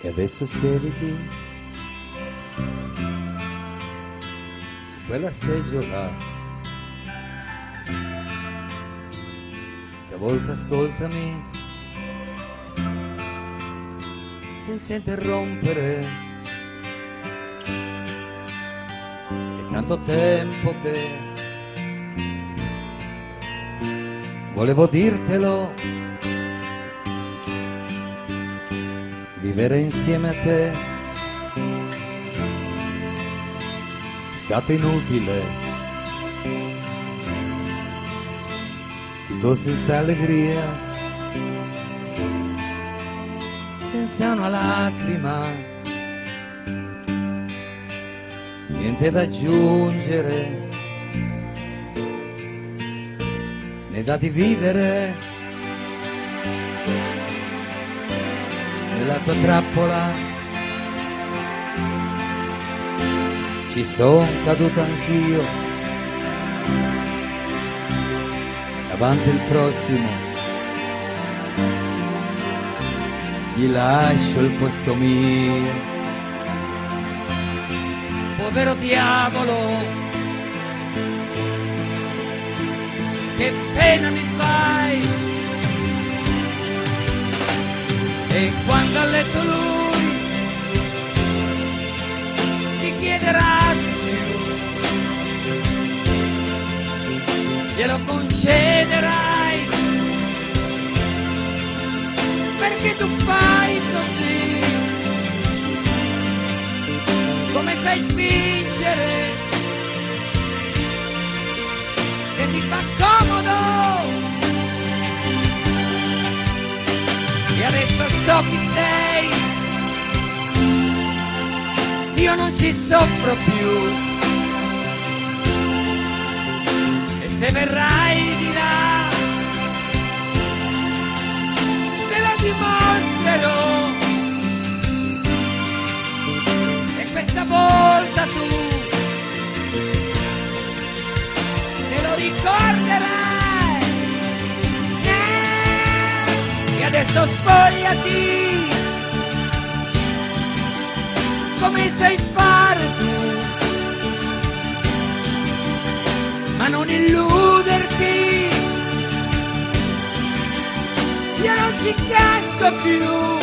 E adesso siediti su quella seggiola. Stavolta ascoltami senza interrompere. È tanto tempo che volevo dirtelo vivere insieme a te. È stato inutile, tutto senza allegria, senza una lacrima, niente da aggiungere, né da dividere. Nella tua trappola. Ci son caduto anch'io. Davanti il prossimo. Gli lascio il posto mio. Povero diavolo che pena mi fai? E quando a letto lui ti chiederà glielo concederai, perché tu fai così, come sai fingere, che ti fa so chi sei. Io non ci soffro più. E se verrai di là, te lo dimostrerò. E questa volta tu te lo ricorderai. adesso spogliati come sai fare ma non illuderti. Io non ci casco più